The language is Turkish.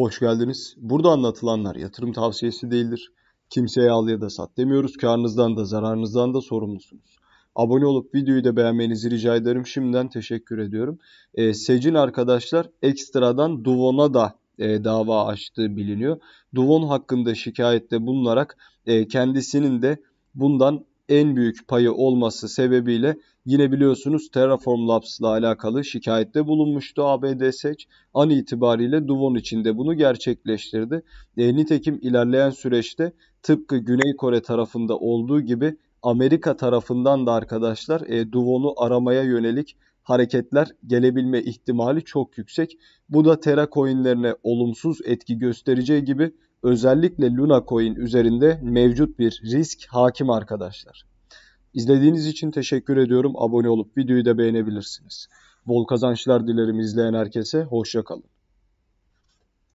Hoş geldiniz. Burada anlatılanlar yatırım tavsiyesi değildir. Kimseye al ya da sat demiyoruz. Karnınızdan da zararınızdan da sorumlusunuz. Abone olup videoyu da beğenmenizi rica ederim. Şimdiden teşekkür ediyorum. E, Secin arkadaşlar ekstradan Duvon'a da e, dava açtığı biliniyor. Duvon hakkında şikayette bulunarak e, kendisinin de bundan en büyük payı olması sebebiyle yine biliyorsunuz Terraform Labs ile alakalı şikayette bulunmuştu ABD Seç. An itibariyle Duvon içinde bunu gerçekleştirdi. E, nitekim ilerleyen süreçte tıpkı Güney Kore tarafında olduğu gibi Amerika tarafından da arkadaşlar e, Duvon'u aramaya yönelik hareketler gelebilme ihtimali çok yüksek. Bu da Terra coinlerine olumsuz etki göstereceği gibi özellikle Luna Coin üzerinde mevcut bir risk hakim arkadaşlar. İzlediğiniz için teşekkür ediyorum. Abone olup videoyu da beğenebilirsiniz. Bol kazançlar dilerim izleyen herkese. Hoşçakalın.